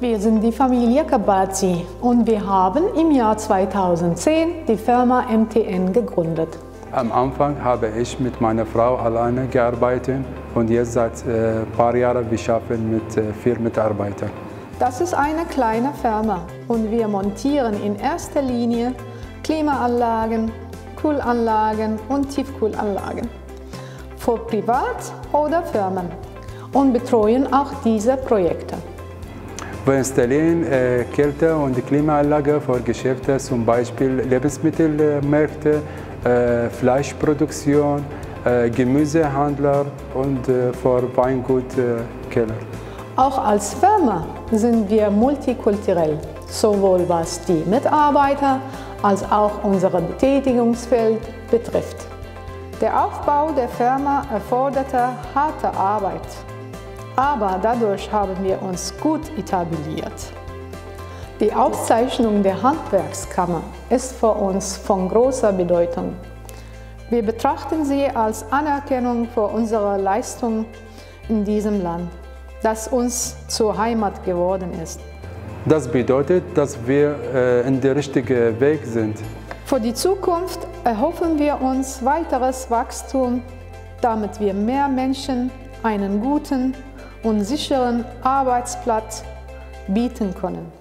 Wir sind die Familie Kabazi und wir haben im Jahr 2010 die Firma MTN gegründet. Am Anfang habe ich mit meiner Frau alleine gearbeitet und jetzt seit ein äh, paar Jahren wir arbeiten mit äh, vier Mitarbeitern. Das ist eine kleine Firma und wir montieren in erster Linie Klimaanlagen, Kühlanlagen und Tiefkühlanlagen für Privat- oder Firmen und betreuen auch diese Projekte. Wir installieren äh, Kälte- und Klimaanlagen für Geschäfte, zum Beispiel Lebensmittelmärkte, äh, Fleischproduktion, äh, Gemüsehandler und äh, für Weingutkeller. Auch als Firma sind wir multikulturell, sowohl was die Mitarbeiter als auch unser Betätigungsfeld betrifft. Der Aufbau der Firma erforderte harte Arbeit, aber dadurch haben wir uns gut etabliert. Die Auszeichnung der Handwerkskammer ist für uns von großer Bedeutung. Wir betrachten sie als Anerkennung für unsere Leistung in diesem Land, das uns zur Heimat geworden ist. Das bedeutet, dass wir äh, in der richtigen Weg sind. Für die Zukunft erhoffen wir uns weiteres Wachstum, damit wir mehr Menschen einen guten und sicheren Arbeitsplatz bieten können.